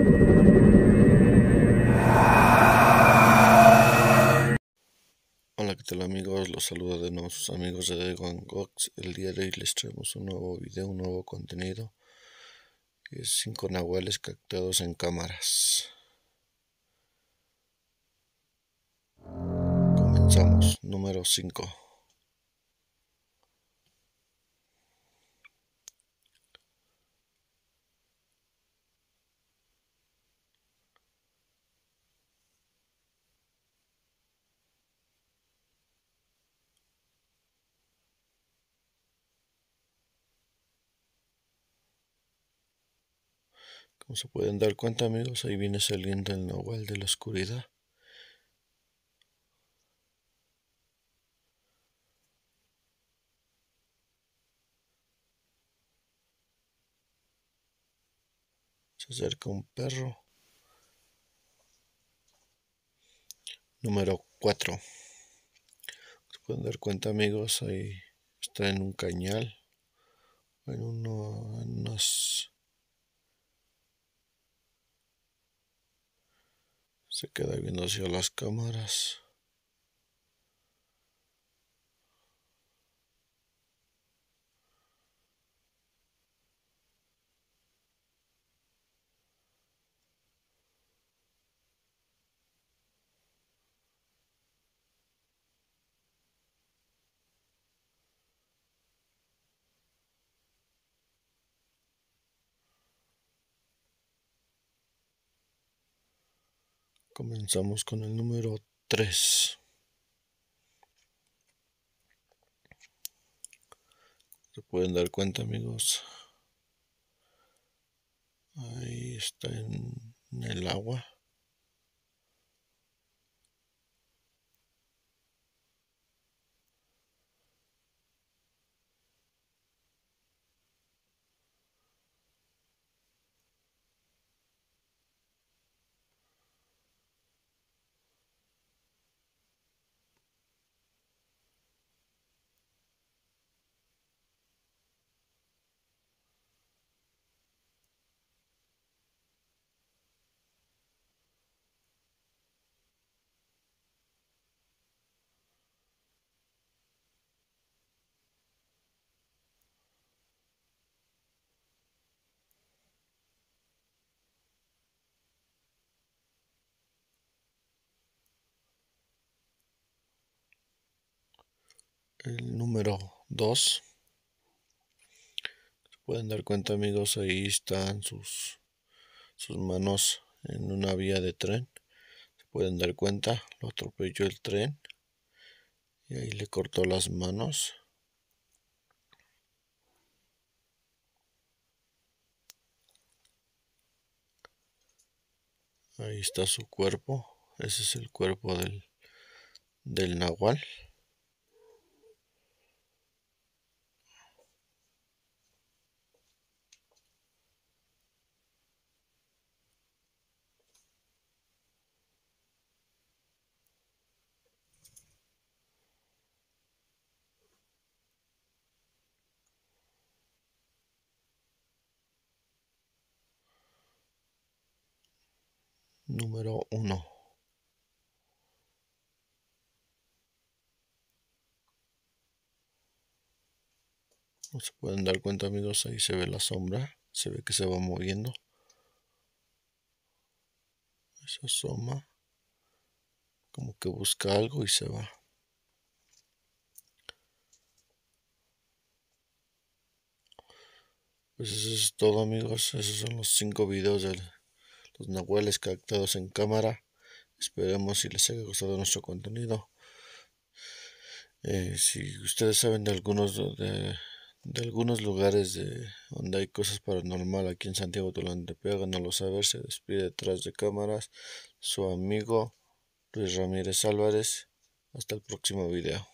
Hola, ¿qué tal amigos? Los saludo de nuevo sus amigos de Dragon Gox. El día de hoy les traemos un nuevo video, un nuevo contenido. Es 5 nahuales captados en cámaras. Comenzamos, número 5. Como se pueden dar cuenta amigos, ahí viene saliendo el nahual de la oscuridad. Se acerca un perro. Número 4. Se pueden dar cuenta amigos, ahí está en un cañal. En, uno, en Se queda viendo hacia las cámaras. Comenzamos con el número 3. Se pueden dar cuenta amigos. Ahí está en el agua. El número 2. Se pueden dar cuenta amigos, ahí están sus, sus manos en una vía de tren. Se pueden dar cuenta, lo atropelló el tren y ahí le cortó las manos. Ahí está su cuerpo. Ese es el cuerpo del, del nahual. Número 1. No se pueden dar cuenta amigos, ahí se ve la sombra, se ve que se va moviendo. Se asoma, como que busca algo y se va. Pues eso es todo amigos, esos son los cinco videos del los nahuales captados en cámara. Esperemos si les haya gustado nuestro contenido. Eh, si ustedes saben de algunos de, algunos lugares de donde hay cosas paranormal aquí en Santiago Tulantepec, háganoslo saber. Se despide detrás de cámaras su amigo Luis Ramírez Álvarez. Hasta el próximo video.